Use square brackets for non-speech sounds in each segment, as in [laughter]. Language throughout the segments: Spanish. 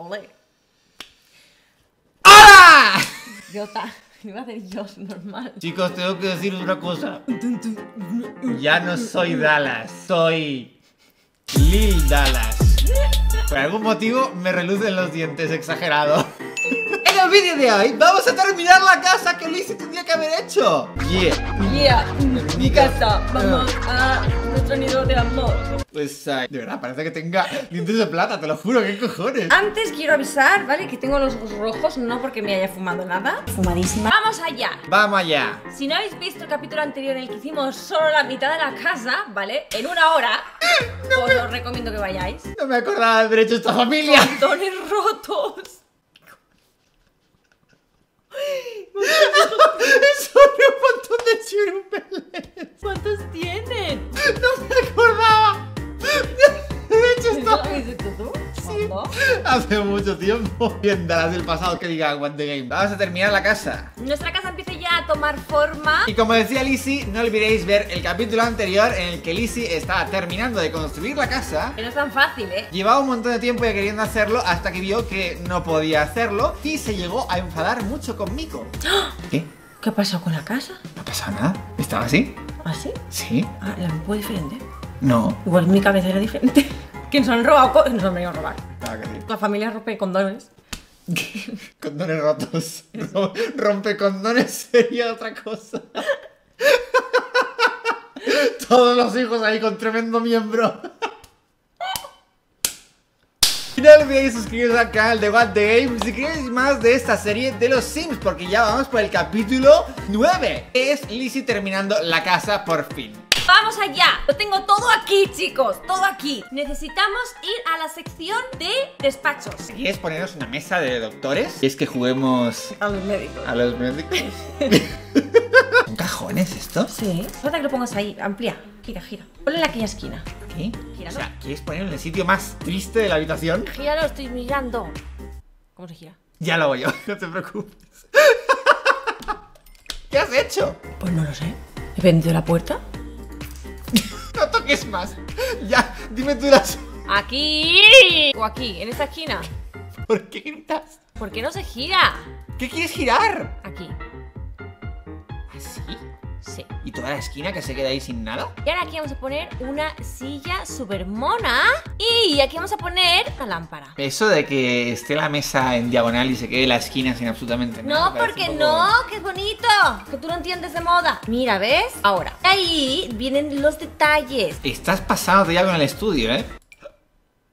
Ole. ¡Hola! Idiota. [laughs] Iba a yo, normal. Chicos, tengo que decir una cosa. Ya no soy Dallas, soy Lil Dallas. Por algún motivo me relucen los dientes, exagerado. En el vídeo de hoy vamos a terminar la casa que Lizzie tendría que haber hecho. Yeah. Yeah, mi casa. Vamos a nuestro nido de amor. Pues, ay, de verdad, parece que tenga dientes de plata, te lo juro, ¿qué cojones? Antes quiero avisar, ¿vale? Que tengo los ojos rojos, no porque me haya fumado nada. Fumadísima. ¡Vamos allá! Vamos allá. Si no habéis visto el capítulo anterior en el que hicimos solo la mitad de la casa, ¿vale? En una hora, os lo recomiendo que vayáis. No me acordaba de haber hecho esta familia. Condones rotos. Hace mucho tiempo. [laughs] Bien, Dallas del pasado que digan One the Game. Vamos a terminar la casa. Nuestra casa empieza ya a tomar forma. Y como decía Lizzie, no olvidéis ver el capítulo anterior en el que Lizzie estaba terminando de construir la casa. Que no es tan fácil, ¿eh? Llevaba un montón de tiempo ya queriendo hacerlo hasta que vio que no podía hacerlo y se llegó a enfadar mucho conmigo. ¿Qué? ¿Qué ha pasado con la casa? No pasa nada. ¿Estaba así? ¿Ah, sí? Ah, la fue diferente. No. Igual mi cabeza era diferente. Que nos han robado. co- Nos han venido a robar. Ah, que sí. La familia rompe condones. [laughs] Condones rotos. Ro- Rompe condones sería otra cosa. [laughs] Todos los hijos ahí con tremendo miembro. [laughs] Y no olvidéis suscribiros al canal de What the Game si queréis más de esta serie de los Sims, porque ya vamos por el capítulo 9. Es Lizzie terminando la casa por fin. ¡Vamos allá! Lo tengo todo aquí, chicos. Todo aquí. Necesitamos ir a la sección de despachos. ¿Quieres ponernos una mesa de doctores? ¿Quieres que juguemos A los médicos. a los médicos? [laughs] ¿Son cajones esto? Sí. Falta que lo pongas ahí. Amplía. Gira, gira. Ponle en aquella esquina. ¿Qué? Gíralo. O sea, ¿quieres ponerlo en el sitio más triste de la habitación? Gíralo, estoy mirando. ¿Cómo se gira? Ya lo voy yo, [laughs] no te preocupes. [laughs] ¿Qué has hecho? Pues no lo sé. ¿He vendido la puerta? [laughs] No toques más. Ya, dime tú las... Aquí. O aquí, en esta esquina. ¿Por qué gritas? ¿Por qué no se gira? ¿Qué quieres girar? Aquí. Sí. ¿Y toda la esquina que se queda ahí sin nada? Y ahora aquí vamos a poner una silla super mona. Y aquí vamos a poner una lámpara. Eso de que esté la mesa en diagonal y se quede la esquina sin absolutamente nada. No, porque poco- no, que es bonito. Que tú no entiendes de moda. Mira, ¿ves? Ahora, ahí vienen los detalles. Estás pasándote ya con el estudio, ¿eh?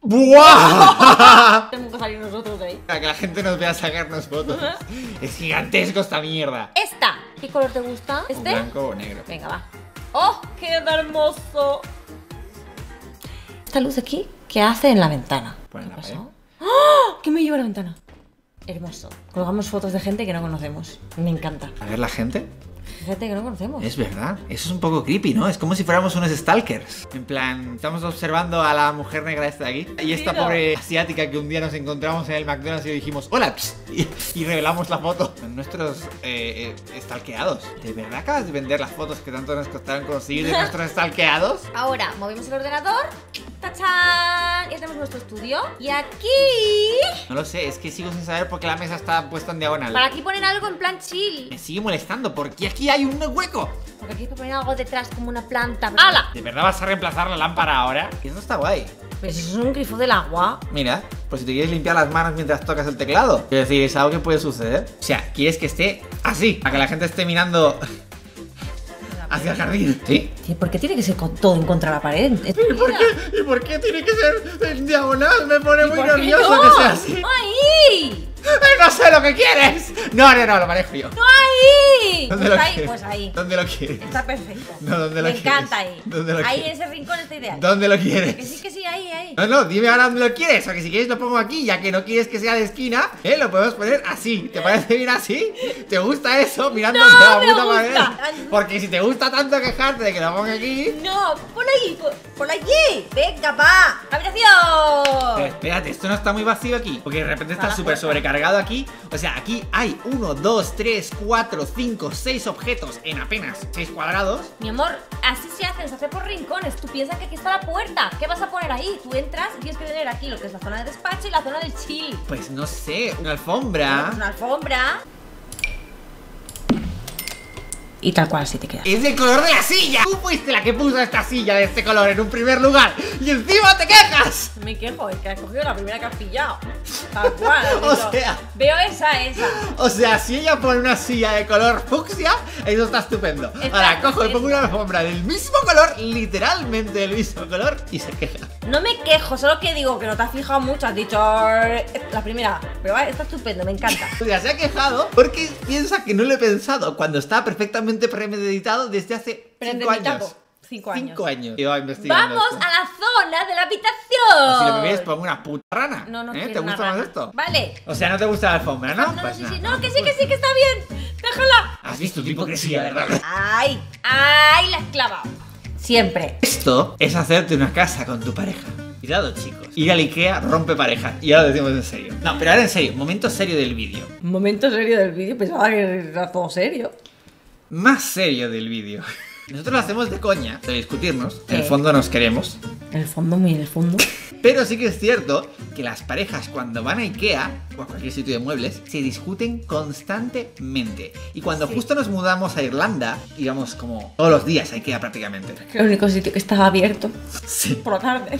¡Buah! [laughs] Tenemos que salir nosotros de ahí. Para que la gente nos vea sacarnos fotos. Es gigantesco esta mierda. ¿Qué color te gusta? ¿O ¿Este? blanco o negro? Venga, va. ¡Oh, qué hermoso! Esta luz aquí, ¿qué hace en la ventana? Pon en ¿Qué la pasó? ¡Oh! ¿Qué me lleva a la ventana? Hermoso. Colgamos fotos de gente que no conocemos. Me encanta. A ver la gente. Gente que no conocemos. Es verdad. Eso es un poco creepy, ¿no? Es como si fuéramos unos stalkers. En plan, estamos observando a la mujer negra esta de aquí. Y esta Mira. pobre asiática que un día nos encontramos en el McDonald's y dijimos, hola, pss", y, y revelamos la foto. Son nuestros eh, eh, stalkeados. ¿De verdad acabas de vender las fotos que tanto nos costaron conseguir de [laughs] nuestros stalkeados? Ahora, movemos el ordenador. ¡Tachán! Ya tenemos nuestro estudio. Y aquí... No lo sé, es que sigo sin saber por qué la mesa está puesta en diagonal. Para aquí poner algo en plan chill. Me sigue molestando porque aquí hay un hueco. Porque aquí hay que poner algo detrás como una planta. ¡Hala! ¿De verdad vas a reemplazar la lámpara ahora? Eso está guay. Pues eso es un grifo del agua. Mira, pues si te quieres limpiar las manos mientras tocas el teclado. Quiero decir, es algo que puede suceder. O sea, quieres que esté así, para que la gente esté mirando hacia el jardín. ¿Sí? ¿Por qué tiene que ser con todo en contra de la pared? ¿Y por qué, ¿Y por qué tiene que ser en diagonal? Me pone muy ¿Por qué nervioso no? que sea así. ¡Eh, ¡No sé lo que quieres! No, no, no, lo manejo yo. ¡No ahí! ¿Dónde Pues lo ahí, quieres? pues ahí. ¿Dónde lo quieres? Está perfecto. No, ¿dónde lo Me quieres? encanta ahí. ¿Dónde lo ahí en quieres? ese rincón está ideal. ¿Dónde lo Que sí, quieres? que sí, ahí, ahí. No, no, dime ahora dónde lo quieres. O que si quieres lo pongo aquí, ya que no quieres que sea de esquina, ¿eh? Lo podemos poner así. ¿Te parece bien así? ¿Te gusta eso? Mirando No, la me puta gusta. pared. Porque si te gusta tanto quejarte de que lo ponga aquí. No, por ahí, por, por allí. Venga, va. ¡Habitación! Pero espérate, esto no está muy vacío aquí. Porque de repente está súper puerta. Aquí. O sea, aquí hay hay 1, 2, 3, 4, 5, 6 objetos en apenas 6 cuadrados, Mi amor, así se hace, se hace por rincones. Tú piensas que aquí está la puerta. ¿Qué vas a poner ahí? Tú entras y tienes que tener aquí lo que es la zona de despacho y la zona del chill. pues no sé, una alfombra. Una alfombra. Y tal cual así te quedas. Es el color de la silla. Tú fuiste la que puso esta silla de este color en un primer lugar y encima te quejas. Me quejo, es que has cogido la primera que has pillado. Tal cual. [laughs] O sea. Veo esa, esa. O sea, si ella pone una silla de color fucsia, eso está estupendo. Está Ahora cojo y pongo una alfombra del mismo color, literalmente del mismo color, y se queja. No me quejo, solo que digo que no te has fijado mucho. Has dicho "Eh, la primera. Pero va, está estupendo, me encanta. [laughs] O sea, se ha quejado porque piensa que no lo he pensado cuando está perfectamente premeditado desde hace cinco años. Cinco años. Cinco Vamos esto. a la zona de la habitación. Si lo que ves, pongo una puta rana. No, no ¿Eh? ¿Te gusta más rana. esto? Vale. O sea, no te gusta la alfombra, ¿no? No, Pues sí, nada, sí. No, no que sí, que sí, que está bien. Déjala. Has visto tu hipocresía, ¿verdad? Ay, ay, la has clavado. Siempre. Esto es hacerte una casa con tu pareja. Cuidado, chicos. Ir al Ikea rompe pareja. Y ahora lo decimos en serio. No, pero ahora en serio, momento serio del vídeo. Momento serio del vídeo, pensaba que era todo serio. Más serio del vídeo. Nosotros lo hacemos de coña, de discutirnos. En el fondo nos queremos. En el fondo, muy en el fondo. Pero sí que es cierto que las parejas cuando van a Ikea o a cualquier sitio de muebles se discuten constantemente. Y cuando Sí. justo nos mudamos a Irlanda, íbamos como todos los días a Ikea prácticamente. El único sitio que estaba abierto Sí. por la tarde.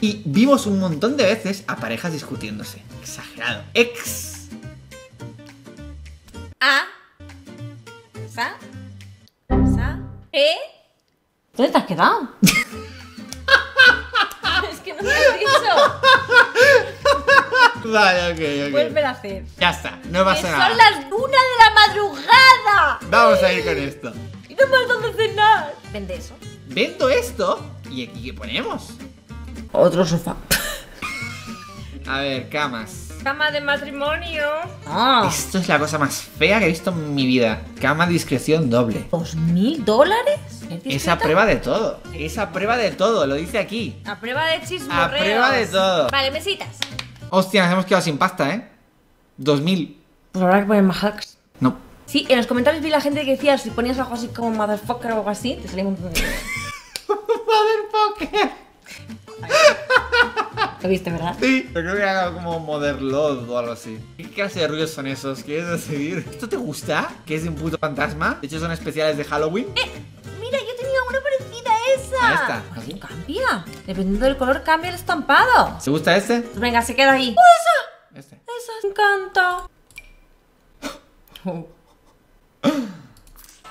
Y vimos un montón de veces a parejas discutiéndose. Exagerado. Ex. Sa. Sa. E. ¿Dónde te has quedado? [laughs] es que no me has dicho. [laughs] Vale, ok, ok. Vuelve a hacer. Ya está, no Que pasa son nada. las una de la madrugada. Vamos a ir con esto. Y no has dado cenar. Vende eso. Vendo esto y aquí qué ponemos. Otro sofá. A ver, camas. Cama de matrimonio. Ah. Esto es la cosa más fea que he visto en mi vida. Cama discreción doble. ¿Dos mil dólares? ¿Es Esa prueba de todo. Esa prueba de todo, lo dice aquí. A prueba de chismorreos. A prueba de todo. Vale, mesitas. Hostia, nos hemos quedado sin pasta, ¿eh? 2000. Pues habrá que poner más hacks. No. Sí, en los comentarios vi la gente que decía si ponías algo así como motherfucker o algo así, te salía un... [laughs] Motherfucker. Lo viste, ¿verdad? Sí, pero creo que era como Motherlode o algo así. ¿Qué clase de ruidos son esos? ¿Quieres decidir? ¿Esto te gusta? ¿Que es de un puto fantasma? De hecho, son especiales de Halloween. Eh, mira, yo tenía una parecida a esa. Ahí está. Así cambia. Dependiendo del color cambia el estampado. ¿Te gusta este? Pues venga, se queda ahí. Este. Esa me encanta.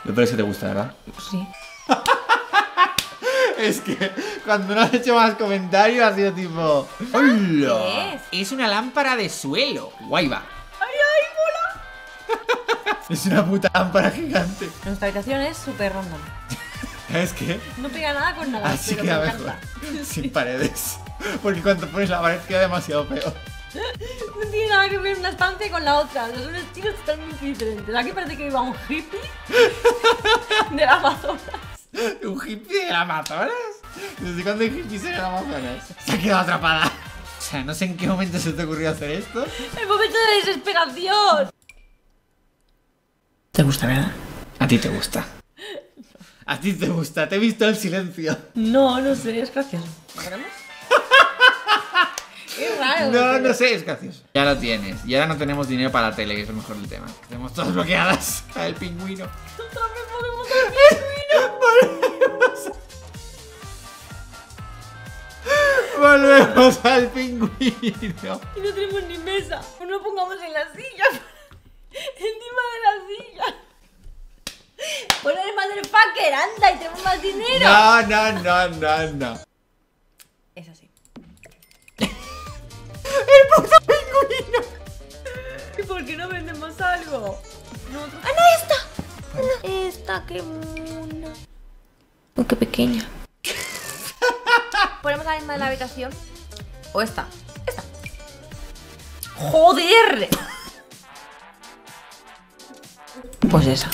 Lo peor es que te gusta, ¿verdad? Sí. [laughs] Es que cuando no has hecho más comentarios ha sido tipo. ¡Hola! ¿Qué es? Es una lámpara de suelo. Guay va. ¡Ay, ay, mola! [laughs] Es una puta lámpara gigante. Nuestra habitación es súper random. [laughs] ¿Sabes qué? No pega nada con nada, Así pero queda me mejor. encanta. [laughs] Sin paredes. Porque cuando pones la pared queda demasiado feo. No tiene nada que ver una estancia con la otra. Son estilos totalmente diferentes. Aquí parece que iba un hippie de la Amazonas. ¿Un hippie del Amazonas? ¿Desde cuándo hay hippies en el Amazonas? Se ha quedado atrapada. O sea, no sé en qué momento se te ocurrió hacer esto. El momento de desesperación. ¿Te gusta, verdad? A ti te gusta. A ti te gusta, te he visto el silencio. No, no sé, es gracioso. ¿Lo? Qué raro. No, no sé, es gracioso. Ya lo tienes. Y ahora no tenemos dinero para la tele, que es lo mejor del tema. Tenemos todas bloqueadas. El pingüino. Otra vez podemos hacer [laughs] Volvemos al pingüino. Y no tenemos ni mesa. No lo pongamos en la silla. [laughs] Encima de la silla. Poner el motherfucker, anda, y tenemos más dinero. No, no, no, no, no. Es así. [laughs] ¡El puto pingüino! ¿Y por qué no vendemos algo? No, otro- ¡Ah, no, esta! No, esta, qué mona. Oh, qué pequeña. ¿Ponemos la misma de la habitación? ¿O esta? Esta. ¡Joder! Pues esa.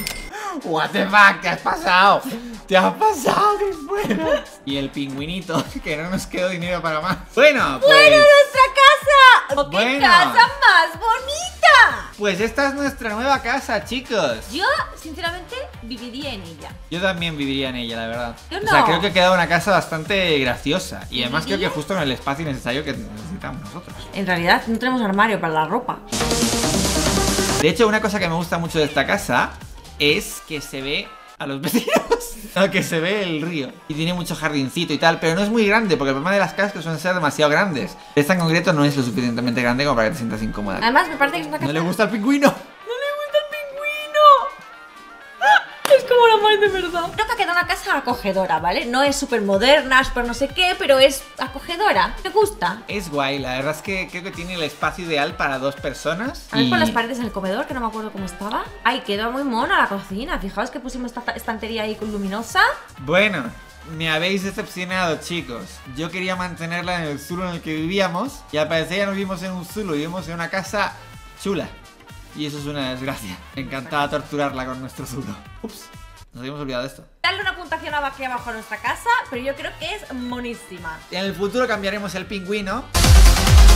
What the fuck, ¿qué has pasado? Te has pasado de fuera. Y el pingüinito, [laughs] que no nos quedó dinero para más. Bueno, pues. ¡Bueno, nuestra casa! ¡Oh, ¡Qué Bueno. casa más bonita! Pues esta es nuestra nueva casa, chicos. Yo, sinceramente, viviría en ella. Yo también viviría en ella, la verdad. Yo O sea, creo que ha quedado una casa bastante graciosa. Y además creo que justo en el espacio necesario que necesitamos nosotros. En realidad, no tenemos armario para la ropa. De hecho, una cosa que me gusta mucho de esta casa es que se ve a los vecinos. [laughs] No, que se ve el río. Y tiene mucho jardincito y tal, pero no es muy grande, porque el problema de las casas que suelen ser demasiado grandes. Esta en concreto no es lo suficientemente grande como para que te sientas incómoda. Además, me parece que es una casa... ¿No le gusta el pingüino? De verdad. Creo que ha quedado una casa acogedora, ¿vale? No es súper moderna, súper no sé qué, pero es acogedora. Me gusta. Es guay, la verdad es que creo que tiene el espacio ideal para dos personas. A ver y- por las paredes en el comedor, que no me acuerdo cómo estaba. Ay, quedó muy mona la cocina. Fijaos que pusimos esta estantería ahí con luminosa. Bueno, me habéis decepcionado, chicos. Yo quería mantenerla en el Zulu en el que vivíamos. Y al parecer ya no vivimos en un Zulu, vivimos en una casa chula. Y eso es una desgracia. Me encantaba torturarla con nuestro Zulu. Ups, nos habíamos olvidado de esto. Darle una puntuación aquí abajo a nuestra casa, pero yo creo que es monísima. En el futuro cambiaremos el pingüino.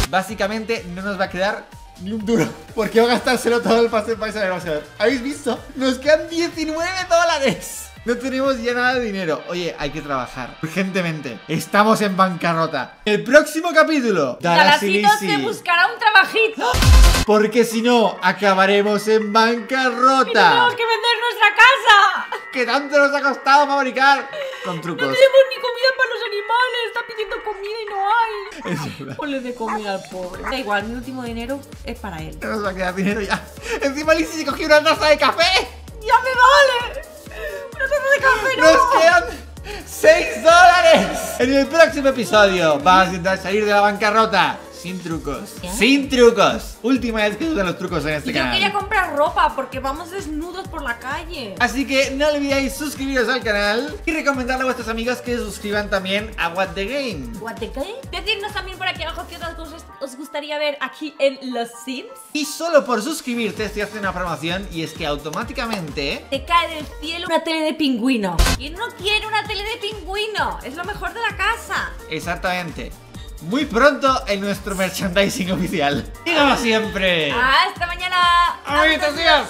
Básicamente no nos va a quedar ni un duro. [laughs] Porque va a gastárselo todo el pase país a ver. ¿Habéis visto? Nos quedan 19 dólares. No tenemos ya nada de dinero. Oye, hay que trabajar. Urgentemente. Estamos en bancarrota. El próximo capítulo. Talasito se buscará un trabajito. Porque si no, acabaremos en Y tenemos bancarrota. que vender nuestra casa. Que tanto nos ha costado fabricar. Con No trucos. tenemos ni comida para los animales. Está pidiendo comida y no hay. Es verdad. Ponle de comida al pobre. Da igual, mi último dinero es para él. No nos va a quedar dinero ya. Encima Lizzy se cogió una taza de café. ¡Ya me vale! ¡Una taza de café, no! ¡Nos quedan 6 dólares! En el próximo episodio vamos a intentar salir de la bancarrota sin trucos. Sin trucos. Última vez que usan los trucos en este Y yo canal. quería comprar ropa porque vamos desnudos por la calle. Así que no olvidéis suscribiros al canal y recomendarle a vuestros amigos que se suscriban también a What the Game. What the game? Decidnos también por aquí abajo qué otras cosas os gustaría ver aquí en Los Sims. Y solo por suscribirte estoy haciendo una promoción y es que automáticamente Te cae del cielo una tele de pingüino. ¿Quién no quiere una tele de pingüino? Es lo mejor de la casa. Exactamente. Muy pronto en nuestro merchandising oficial. Y como siempre. Hasta mañana. ¡Amiguitos, días!